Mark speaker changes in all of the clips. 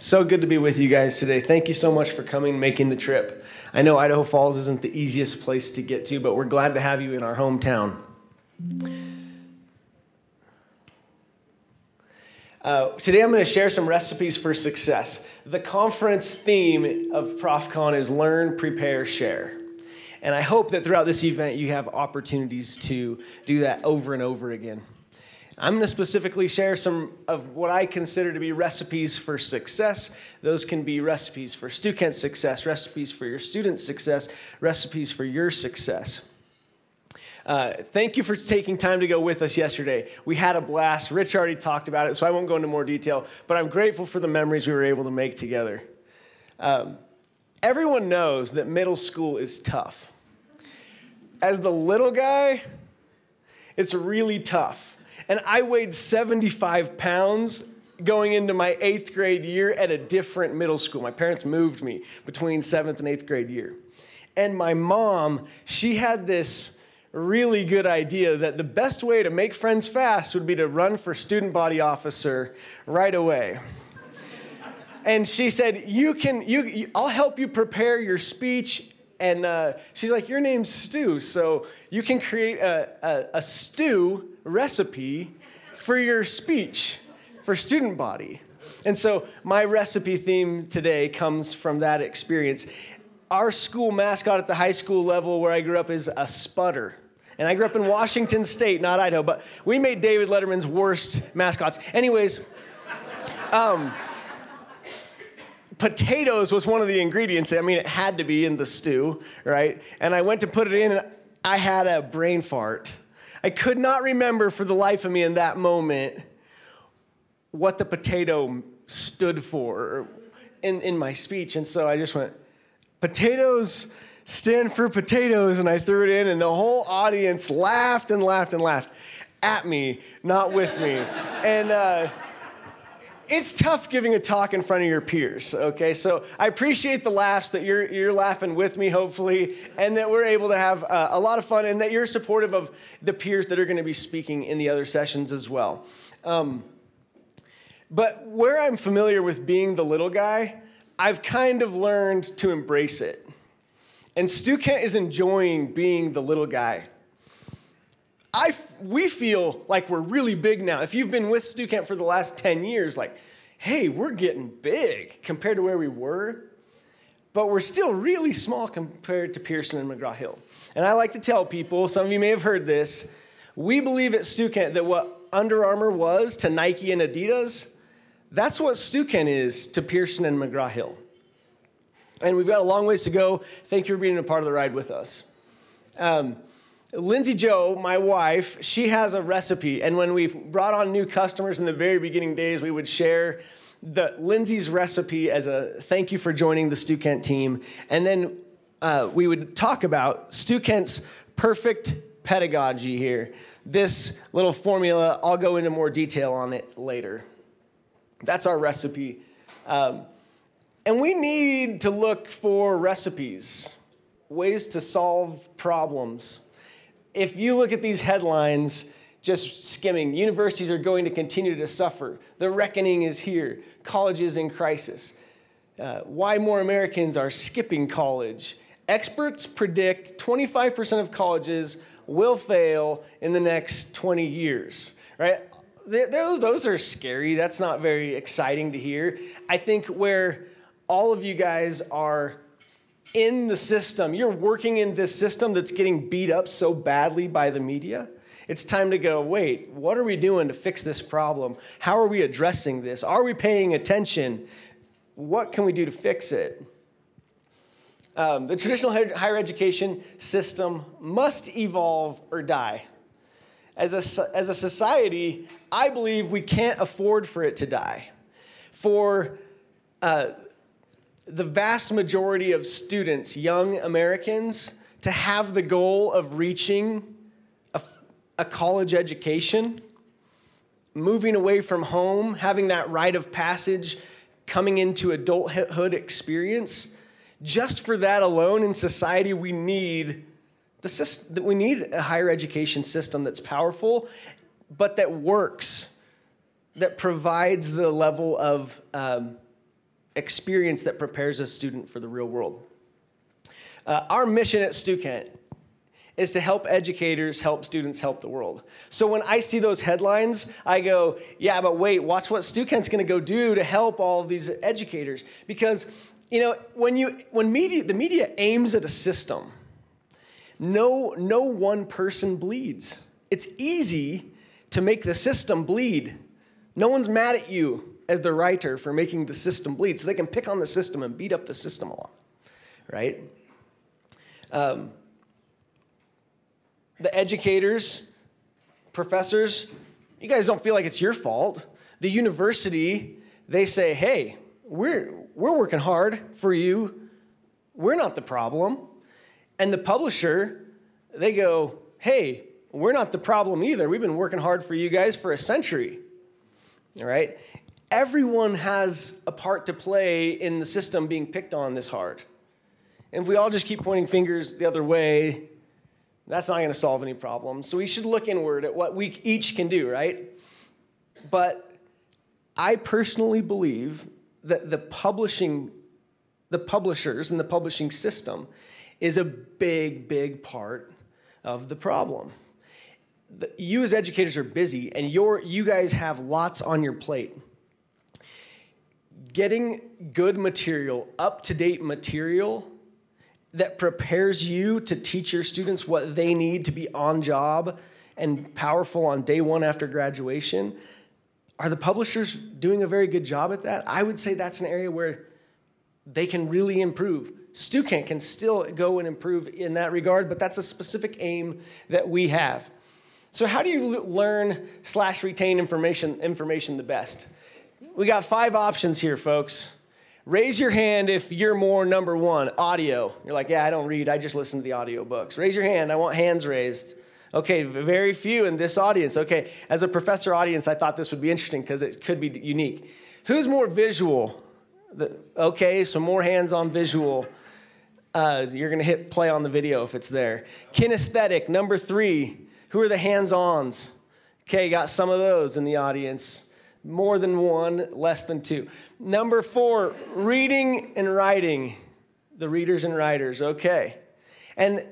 Speaker 1: So good to be with you guys today. Thank you so much for coming, making the trip. I know Idaho Falls isn't the easiest place to get to, but we're glad to have you in our hometown. Uh, today I'm going to share some recipes for success. The conference theme of ProfCon is Learn, Prepare, Share. And I hope that throughout this event you have opportunities to do that over and over again. I'm going to specifically share some of what I consider to be recipes for success. Those can be recipes for student success, recipes for your student success, recipes for your success. Uh, thank you for taking time to go with us yesterday. We had a blast. Rich already talked about it, so I won't go into more detail, but I'm grateful for the memories we were able to make together. Um, everyone knows that middle school is tough. As the little guy, it's really tough and I weighed 75 pounds going into my eighth grade year at a different middle school. My parents moved me between seventh and eighth grade year. And my mom, she had this really good idea that the best way to make friends fast would be to run for student body officer right away. and she said, "You can, you, I'll help you prepare your speech." And uh, she's like, "Your name's Stu, so you can create a, a, a stew recipe for your speech for student body. And so my recipe theme today comes from that experience. Our school mascot at the high school level where I grew up is a sputter. And I grew up in Washington State, not Idaho, but we made David Letterman's worst mascots. Anyways, um, potatoes was one of the ingredients. I mean, it had to be in the stew, right? And I went to put it in, and I had a brain fart. I could not remember for the life of me in that moment what the potato stood for in, in my speech. And so I just went, potatoes stand for potatoes. And I threw it in, and the whole audience laughed and laughed and laughed at me, not with me. and, uh, it's tough giving a talk in front of your peers, okay? So I appreciate the laughs that you're, you're laughing with me, hopefully, and that we're able to have uh, a lot of fun and that you're supportive of the peers that are going to be speaking in the other sessions as well. Um, but where I'm familiar with being the little guy, I've kind of learned to embrace it. And Stukent is enjoying being the little guy. I, we feel like we're really big now. If you've been with Stukent for the last 10 years, like, hey, we're getting big compared to where we were, but we're still really small compared to Pearson and McGraw Hill. And I like to tell people, some of you may have heard this, we believe at Stukent that what Under Armour was to Nike and Adidas, that's what Stukent is to Pearson and McGraw Hill. And we've got a long ways to go. Thank you for being a part of the ride with us. Um, Lindsay Joe, my wife, she has a recipe. And when we've brought on new customers in the very beginning days, we would share the Lindsay's recipe as a thank you for joining the Stukent team. And then uh, we would talk about Stukent's perfect pedagogy here. This little formula, I'll go into more detail on it later. That's our recipe. Um, and we need to look for recipes, ways to solve problems if you look at these headlines, just skimming, universities are going to continue to suffer. The reckoning is here. Colleges in crisis. Uh, why more Americans are skipping college. Experts predict 25% of colleges will fail in the next 20 years, right? those are scary. That's not very exciting to hear. I think where all of you guys are in the system, you're working in this system that's getting beat up so badly by the media. It's time to go, wait, what are we doing to fix this problem? How are we addressing this? Are we paying attention? What can we do to fix it? Um, the traditional higher education system must evolve or die. As a, as a society, I believe we can't afford for it to die. For uh, the vast majority of students, young Americans, to have the goal of reaching a, a, college education, moving away from home, having that rite of passage, coming into adulthood experience. Just for that alone in society, we need the system, we need a higher education system that's powerful, but that works, that provides the level of um, experience that prepares a student for the real world. Uh, our mission at Stukent is to help educators help students help the world. So when I see those headlines, I go, yeah, but wait, watch what Stukent's gonna go do to help all these educators. Because, you know, when you when media the media aims at a system, no, no one person bleeds. It's easy to make the system bleed. No one's mad at you as the writer for making the system bleed. So they can pick on the system and beat up the system a lot, right? Um, the educators, professors, you guys don't feel like it's your fault. The university, they say, hey, we're, we're working hard for you. We're not the problem. And the publisher, they go, hey, we're not the problem either. We've been working hard for you guys for a century. All right? Everyone has a part to play in the system being picked on this hard. And if we all just keep pointing fingers the other way, that's not going to solve any problems. So we should look inward at what we each can do, right? But I personally believe that the publishing, the publishers and the publishing system is a big, big part of the problem. The, you as educators are busy, and you you guys have lots on your plate. Getting good material, up to date material, that prepares you to teach your students what they need to be on job and powerful on day one after graduation. Are the publishers doing a very good job at that? I would say that's an area where they can really improve. Stukent can still go and improve in that regard, but that's a specific aim that we have. So, how do you learn slash retain information information the best? We got five options here, folks. Raise your hand if you're more number one, audio. You're like, yeah, I don't read, I just listen to the audio books. Raise your hand, I want hands raised. Okay, very few in this audience. Okay, as a professor audience, I thought this would be interesting because it could be unique. Who's more visual? Okay, so more hands on visual. Uh, you're going to hit play on the video if it's there. Kinesthetic, number three. Who are the hands ons? Okay, got some of those in the audience more than one, less than two. Number four, reading and writing. The readers and writers, okay. And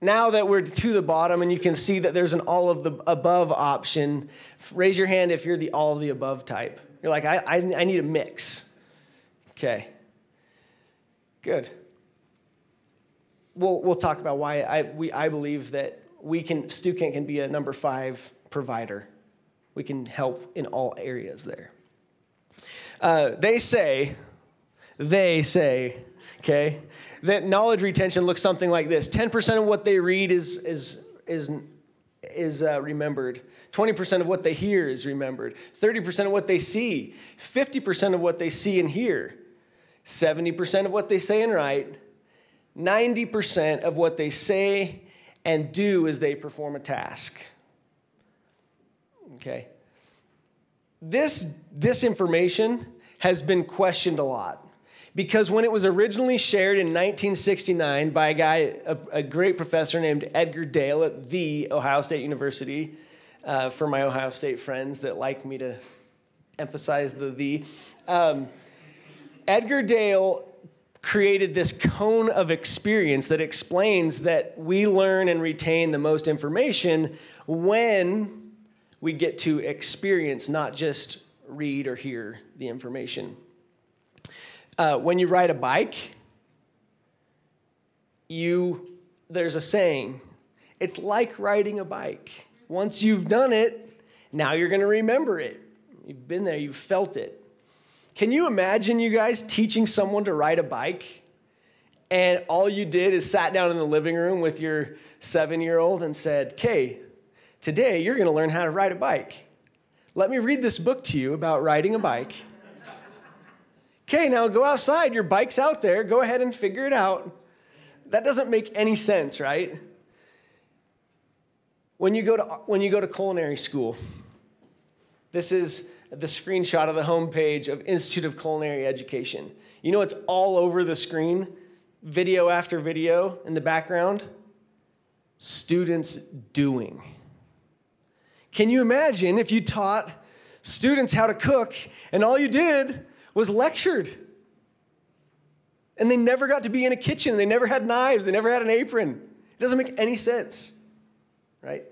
Speaker 1: now that we're to the bottom and you can see that there's an all of the above option, raise your hand if you're the all of the above type. You're like, I, I, I need a mix. Okay. Good. We'll, we'll talk about why I, we, I believe that we can, Stukent can be a number five provider we can help in all areas there. Uh, they say, they say, okay, that knowledge retention looks something like this 10% of what they read is, is, is, is uh, remembered. 20% of what they hear is remembered. 30% of what they see. 50% of what they see and hear. 70% of what they say and write. 90% of what they say and do as they perform a task. Okay? This, this information has been questioned a lot because when it was originally shared in 1969 by a guy, a, a great professor named Edgar Dale at the Ohio State University, uh, for my Ohio State friends that like me to emphasize the the, um, Edgar Dale created this cone of experience that explains that we learn and retain the most information when we get to experience, not just read or hear the information. Uh, when you ride a bike, you there's a saying. It's like riding a bike. Once you've done it, now you're going to remember it. You've been there, you've felt it. Can you imagine you guys teaching someone to ride a bike and all you did is sat down in the living room with your 7-year-old and said, "Okay, Today, you're going to learn how to ride a bike. Let me read this book to you about riding a bike. Okay, now go outside. Your bike's out there. Go ahead and figure it out. That doesn't make any sense, right? When you go to, when you go to culinary school, this is the screenshot of the homepage of Institute of Culinary Education. You know it's all over the screen, video after video in the background? Students doing. Can you imagine if you taught students how to cook and all you did was lectured? And they never got to be in a kitchen. They never had knives. They never had an apron. It doesn't make any sense, right?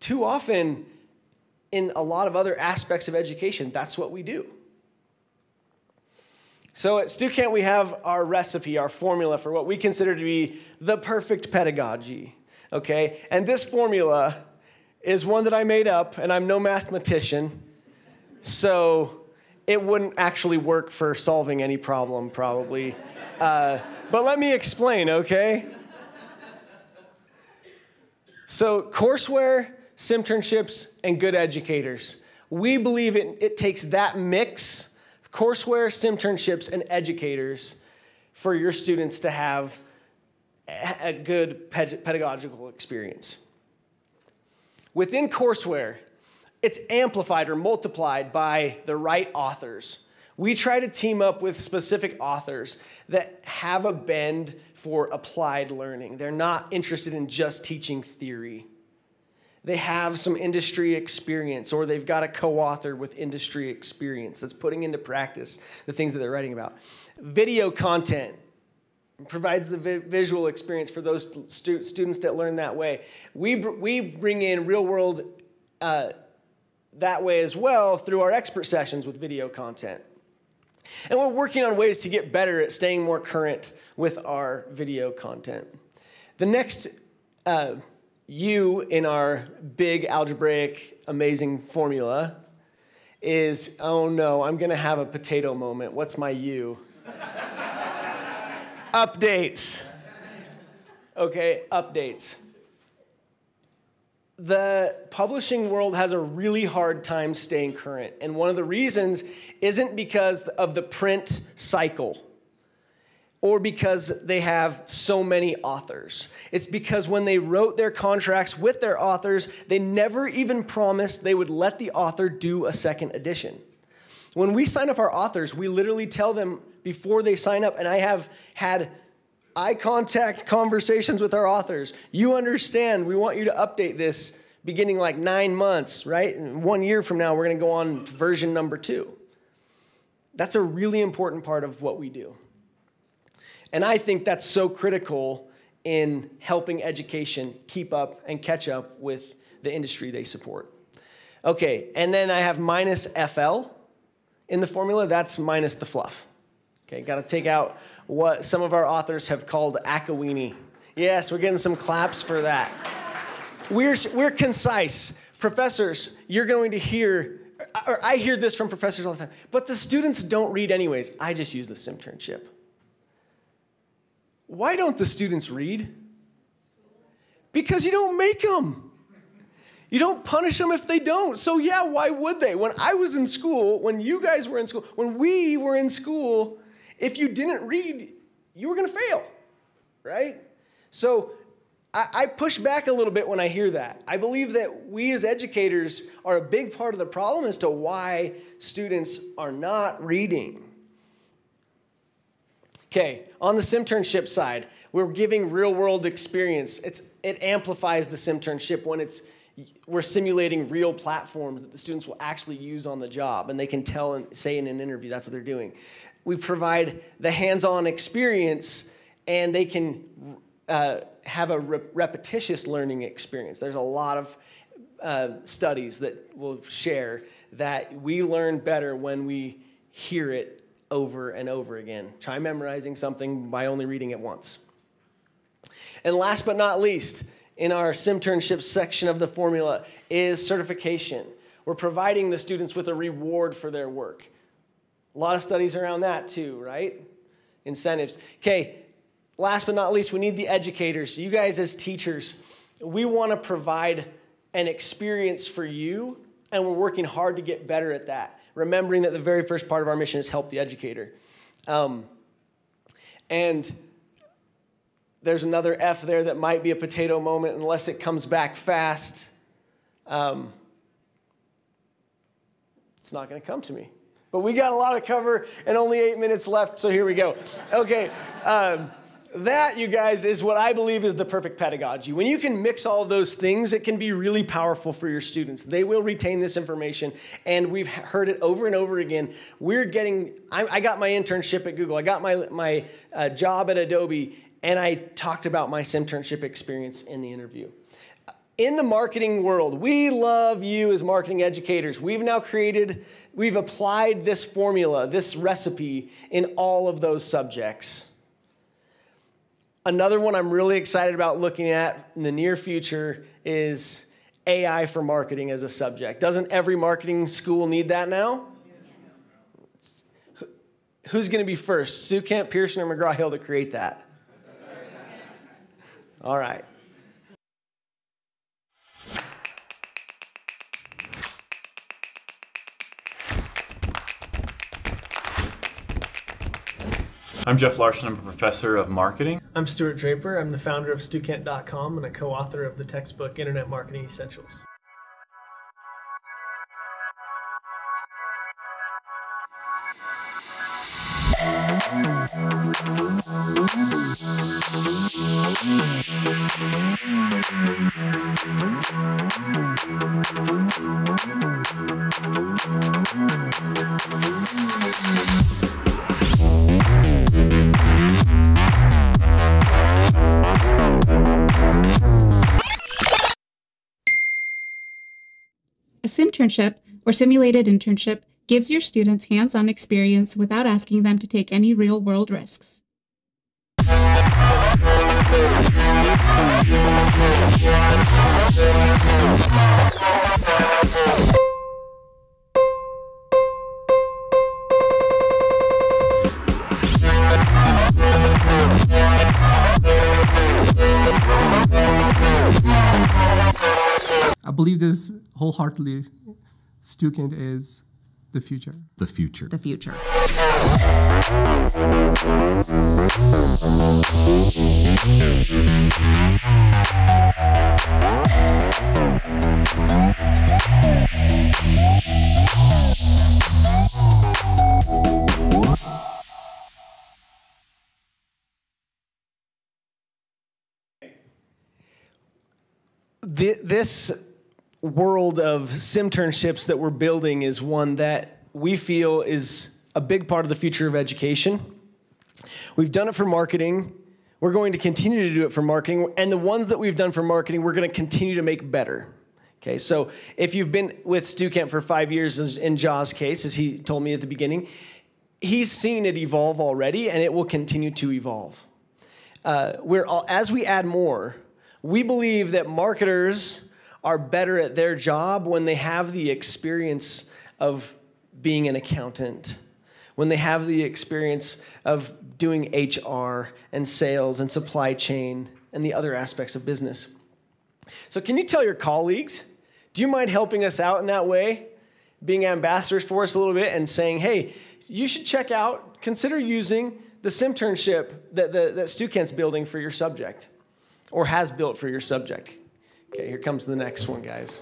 Speaker 1: Too often, in a lot of other aspects of education, that's what we do. So at Stukent, we have our recipe, our formula for what we consider to be the perfect pedagogy, okay? And this formula is one that I made up, and I'm no mathematician, so it wouldn't actually work for solving any problem, probably. Uh, but let me explain, okay? So, courseware, simternships, and good educators. We believe it, it takes that mix courseware, simternships, and educators for your students to have a good pedagogical experience. Within courseware, it's amplified or multiplied by the right authors. We try to team up with specific authors that have a bend for applied learning. They're not interested in just teaching theory. They have some industry experience, or they've got a co author with industry experience that's putting into practice the things that they're writing about. Video content provides the vi- visual experience for those stu- students that learn that way. We, br- we bring in real world uh, that way as well through our expert sessions with video content. And we're working on ways to get better at staying more current with our video content. The next uh, U in our big algebraic amazing formula is oh no, I'm gonna have a potato moment. What's my U? updates. Okay, updates the publishing world has a really hard time staying current. And one of the reasons isn't because of the print cycle or because they have so many authors. It's because when they wrote their contracts with their authors, they never even promised they would let the author do a second edition. When we sign up our authors, we literally tell them before they sign up, and I have had eye contact conversations with our authors. You understand, we want you to update this beginning like nine months, right? And one year from now, we're going to go on to version number two. That's a really important part of what we do. And I think that's so critical in helping education keep up and catch up with the industry they support. Okay, and then I have minus FL in the formula. That's minus the fluff. Okay, got to take out what some of our authors have called akawini. Yes, we're getting some claps for that. We're, we're concise. Professors, you're going to hear, or I hear this from professors all the time, but the students don't read anyways. I just use the simternship. Why don't the students read? Because you don't make them. You don't punish them if they don't. So, yeah, why would they? When I was in school, when you guys were in school, when we were in school, if you didn't read, you were going to fail, right? So I, I push back a little bit when I hear that. I believe that we as educators are a big part of the problem as to why students are not reading. Okay, on the simternship side, we're giving real world experience. It's, it amplifies the simternship when it's we're simulating real platforms that the students will actually use on the job and they can tell and say in an interview that's what they're doing we provide the hands on experience and they can uh, have a re- repetitious learning experience. There's a lot of uh, studies that will share that we learn better when we hear it over and over again. Try memorizing something by only reading it once. And last but not least, in our simternship section of the formula is certification. We're providing the students with a reward for their work. A lot of studies around that too, right? Incentives. Okay, last but not least, we need the educators. You guys, as teachers, we want to provide an experience for you, and we're working hard to get better at that. Remembering that the very first part of our mission is help the educator. Um, and there's another F there that might be a potato moment unless it comes back fast. Um, it's not going to come to me. But we got a lot of cover and only eight minutes left, so here we go. Okay. Um, that, you guys, is what I believe is the perfect pedagogy. When you can mix all those things, it can be really powerful for your students. They will retain this information, and we've heard it over and over again. We're getting, I, I got my internship at Google, I got my, my uh, job at Adobe, and I talked about my internship experience in the interview. In the marketing world, we love you as marketing educators. We've now created, we've applied this formula, this recipe in all of those subjects. Another one I'm really excited about looking at in the near future is AI for marketing as a subject. Doesn't every marketing school need that now? Who's going to be first, Stukent, Pearson, or McGraw Hill to create that? All right.
Speaker 2: I'm Jeff Larson. I'm a professor of marketing.
Speaker 3: I'm Stuart Draper. I'm the founder of Stukent.com and a co author of the textbook Internet Marketing Essentials.
Speaker 4: A simternship, or simulated internship, gives your students hands on experience without asking them to take any real world risks.
Speaker 3: Believe this wholeheartedly. Stukent is the future.
Speaker 5: The future.
Speaker 6: The future.
Speaker 1: This world of simternships that we're building is one that we feel is a big part of the future of education. We've done it for marketing. We're going to continue to do it for marketing. And the ones that we've done for marketing, we're going to continue to make better. Okay, so if you've been with Stukent for five years, in Jaws' case, as he told me at the beginning, he's seen it evolve already, and it will continue to evolve. Uh, we're all, as we add more, we believe that marketers are better at their job when they have the experience of being an accountant, when they have the experience of doing HR and sales and supply chain and the other aspects of business. So, can you tell your colleagues, do you mind helping us out in that way? Being ambassadors for us a little bit and saying, hey, you should check out, consider using the simternship that, that, that building for your subject or has built for your subject. Okay, here comes the next one, guys.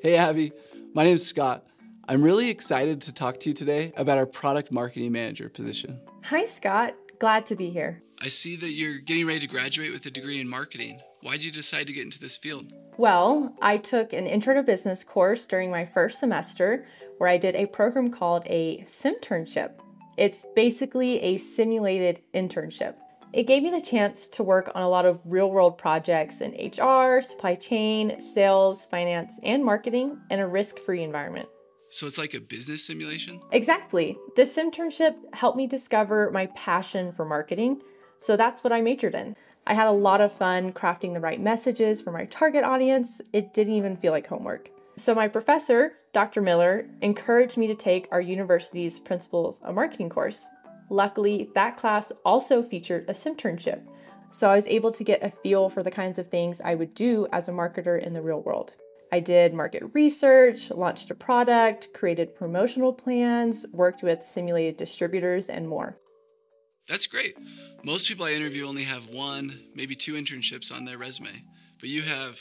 Speaker 7: Hey, Abby. My name is Scott. I'm really excited to talk to you today about our product marketing manager position.
Speaker 8: Hi, Scott. Glad to be here.
Speaker 7: I see that you're getting ready to graduate with a degree in marketing. Why did you decide to get into this field?
Speaker 8: Well, I took an intro to business course during my first semester where I did a program called a simternship. It's basically a simulated internship. It gave me the chance to work on a lot of real world projects in HR, supply chain, sales, finance, and marketing in a risk free environment.
Speaker 7: So it's like a business simulation?
Speaker 8: Exactly. This internship helped me discover my passion for marketing, so that's what I majored in. I had a lot of fun crafting the right messages for my target audience. It didn't even feel like homework. So, my professor, Dr. Miller, encouraged me to take our university's Principles of Marketing course. Luckily, that class also featured a simternship, so I was able to get a feel for the kinds of things I would do as a marketer in the real world. I did market research, launched a product, created promotional plans, worked with simulated distributors, and more.
Speaker 7: That's great. Most people I interview only have one, maybe two internships on their resume. but you have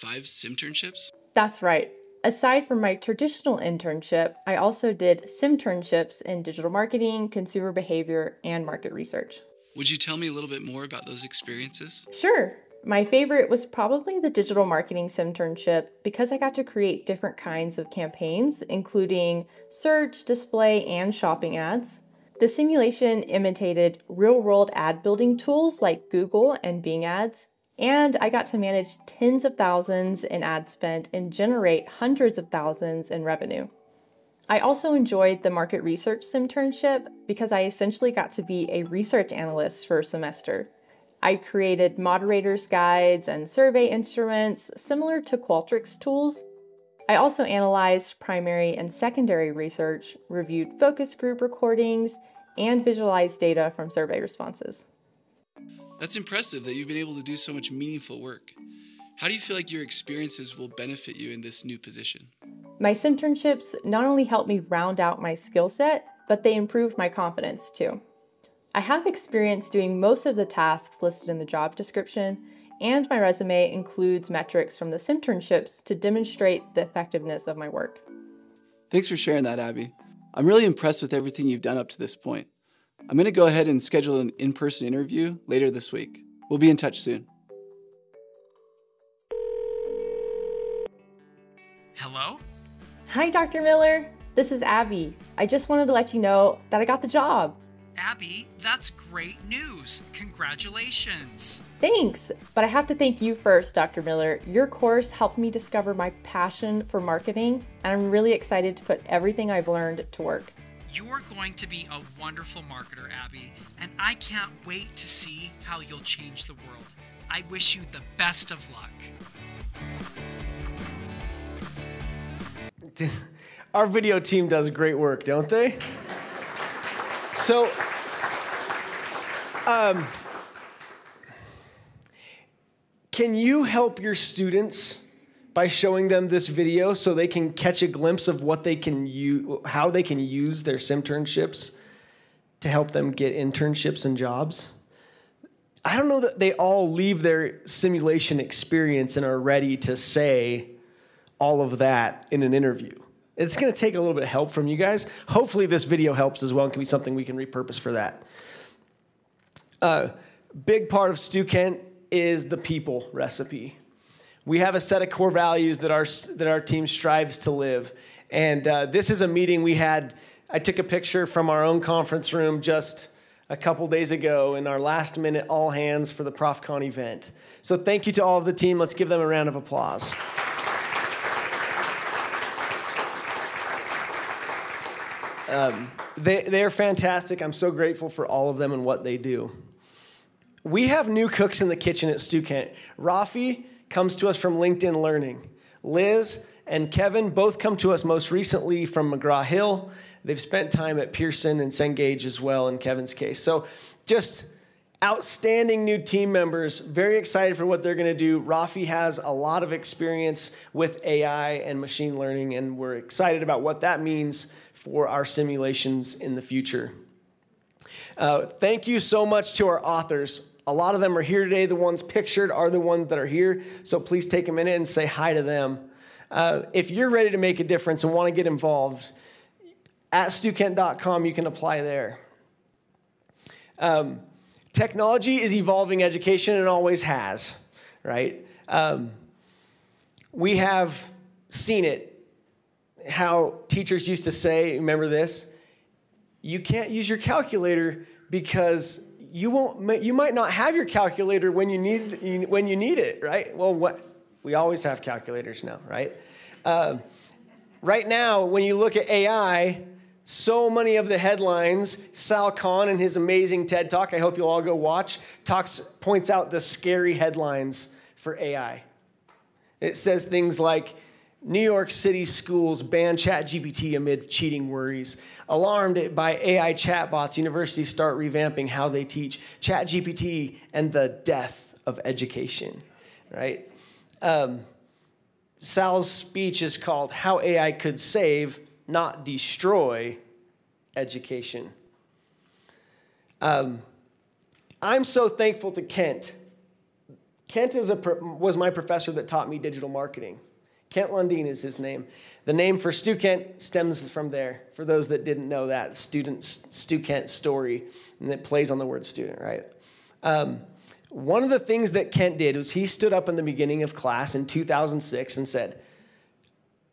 Speaker 7: five simternships?
Speaker 8: That's right. Aside from my traditional internship, I also did simternships in digital marketing, consumer behavior, and market research.
Speaker 7: Would you tell me a little bit more about those experiences?
Speaker 8: Sure. My favorite was probably the digital marketing simternship because I got to create different kinds of campaigns, including search, display, and shopping ads. The simulation imitated real world ad building tools like Google and Bing ads, and I got to manage tens of thousands in ad spend and generate hundreds of thousands in revenue. I also enjoyed the market research internship because I essentially got to be a research analyst for a semester. I created moderators guides and survey instruments similar to Qualtrics tools. I also analyzed primary and secondary research, reviewed focus group recordings, and visualized data from survey responses.
Speaker 7: That's impressive that you've been able to do so much meaningful work. How do you feel like your experiences will benefit you in this new position?
Speaker 8: My internships not only helped me round out my skill set, but they improved my confidence too. I have experience doing most of the tasks listed in the job description, and my resume includes metrics from the simternships to demonstrate the effectiveness of my work.
Speaker 7: Thanks for sharing that, Abby. I'm really impressed with everything you've done up to this point. I'm going to go ahead and schedule an in person interview later this week. We'll be in touch soon.
Speaker 5: Hello?
Speaker 8: Hi, Dr. Miller. This is Abby. I just wanted to let you know that I got the job.
Speaker 5: Abby, that's great news. Congratulations.
Speaker 8: Thanks. But I have to thank you first, Dr. Miller. Your course helped me discover my passion for marketing, and I'm really excited to put everything I've learned to work.
Speaker 5: You're going to be a wonderful marketer, Abby, and I can't wait to see how you'll change the world. I wish you the best of luck.
Speaker 1: Our video team does great work, don't they? So, um, can you help your students by showing them this video so they can catch a glimpse of what they can use, how they can use their simternships to help them get internships and jobs? I don't know that they all leave their simulation experience and are ready to say all of that in an interview. It's going to take a little bit of help from you guys. Hopefully, this video helps as well and can be something we can repurpose for that. Uh, big part of Stukent is the people recipe. We have a set of core values that our that our team strives to live, and uh, this is a meeting we had. I took a picture from our own conference room just a couple days ago in our last minute all hands for the ProfCon event. So thank you to all of the team. Let's give them a round of applause. Um, they, they're fantastic. I'm so grateful for all of them and what they do. We have new cooks in the kitchen at Stukent. Rafi comes to us from LinkedIn Learning. Liz and Kevin both come to us most recently from McGraw Hill. They've spent time at Pearson and Cengage as well in Kevin's case. So just outstanding new team members. Very excited for what they're going to do. Rafi has a lot of experience with AI and machine learning, and we're excited about what that means for our simulations in the future. Uh, thank you so much to our authors. A lot of them are here today. The ones pictured are the ones that are here. So please take a minute and say hi to them. Uh, if you're ready to make a difference and want to get involved, at stukent.com, you can apply there. Um, technology is evolving education and always has, right? Um, we have seen it how teachers used to say, remember this? You can't use your calculator because you won't you might not have your calculator when you need when you need it, right? Well, what we always have calculators now, right? Uh, right now, when you look at AI, so many of the headlines, Sal Khan and his amazing TED talk, I hope you'll all go watch, talks points out the scary headlines for AI. It says things like New York City schools ban ChatGPT amid cheating worries. Alarmed by AI chatbots, universities start revamping how they teach ChatGPT and the death of education, right? Um, Sal's speech is called How AI Could Save, Not Destroy Education. Um, I'm so thankful to Kent Kent is a, was my professor that taught me digital marketing. Kent Lundeen is his name. The name for Stukent stems from there. For those that didn't know that, student Stukent story, and it plays on the word student, right? Um, one of the things that Kent did was he stood up in the beginning of class in 2006 and said,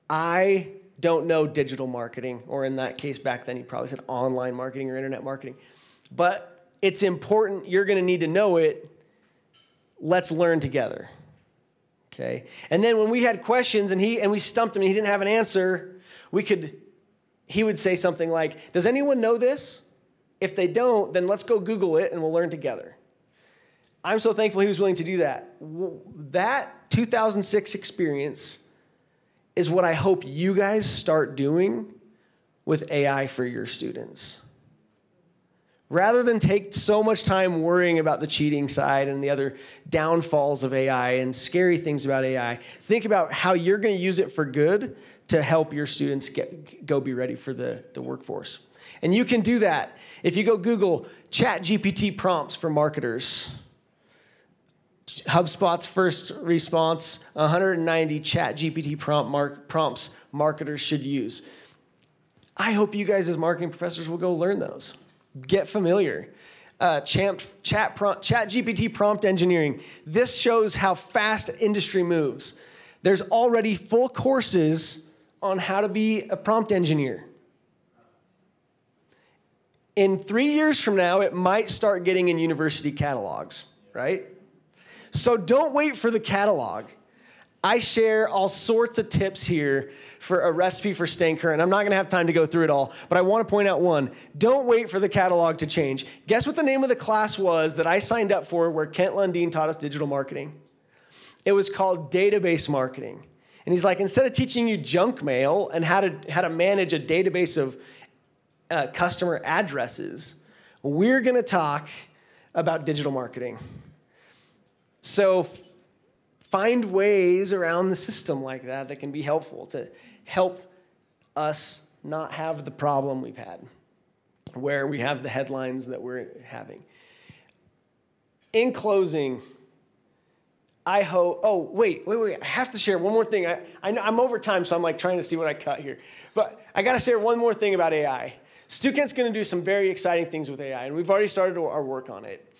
Speaker 1: I don't know digital marketing, or in that case back then, he probably said online marketing or internet marketing, but it's important. You're going to need to know it. Let's learn together. Okay. And then when we had questions and he and we stumped him and he didn't have an answer, we could he would say something like, "Does anyone know this? If they don't, then let's go Google it and we'll learn together." I'm so thankful he was willing to do that. That 2006 experience is what I hope you guys start doing with AI for your students. Rather than take so much time worrying about the cheating side and the other downfalls of AI and scary things about AI, think about how you're going to use it for good to help your students get, go be ready for the, the workforce. And you can do that if you go Google Chat GPT prompts for marketers. HubSpot's first response 190 Chat GPT prompt mark, prompts marketers should use. I hope you guys, as marketing professors, will go learn those get familiar. Uh, chat, chat, prompt, chat GPT prompt engineering. This shows how fast industry moves. There's already full courses on how to be a prompt engineer. In three years from now, it might start getting in university catalogs, right? So don't wait for the catalog. I share all sorts of tips here for a recipe for staying current. I'm not going to have time to go through it all, but I want to point out one. Don't wait for the catalog to change. Guess what the name of the class was that I signed up for where Kent Lundeen taught us digital marketing? It was called database marketing. And he's like, instead of teaching you junk mail and how to, how to manage a database of uh, customer addresses, we're going to talk about digital marketing. So find ways around the system like that that can be helpful to help us not have the problem we've had where we have the headlines that we're having. In closing, I hope. Oh, wait, wait, wait. I have to share one more thing. I, I know I'm over time, so I'm like trying to see what I cut here. But I got to share one more thing about AI. Stukent's going to do some very exciting things with AI, and we've already started our work on it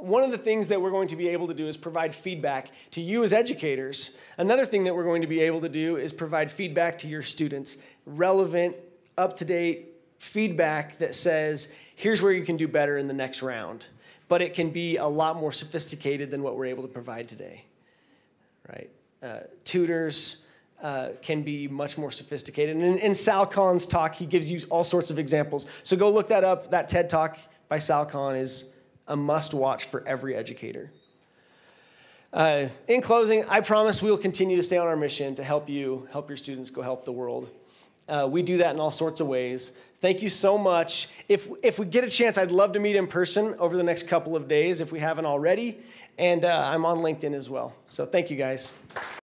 Speaker 1: one of the things that we're going to be able to do is provide feedback to you as educators. Another thing that we're going to be able to do is provide feedback to your students, relevant, up to date feedback that says, here's where you can do better in the next round. But it can be a lot more sophisticated than what we're able to provide today, right? Uh, tutors uh, can be much more sophisticated. And in, in Sal Khan's talk, he gives you all sorts of examples. So go look that up. That TED talk by Sal Khan is a must watch for every educator. Uh, in closing, I promise we will continue to stay on our mission to help you, help your students go help the world. Uh, we do that in all sorts of ways. Thank you so much. If, if we get a chance, I'd love to meet in person over the next couple of days if we haven't already. And uh, I'm on LinkedIn as well. So thank you guys.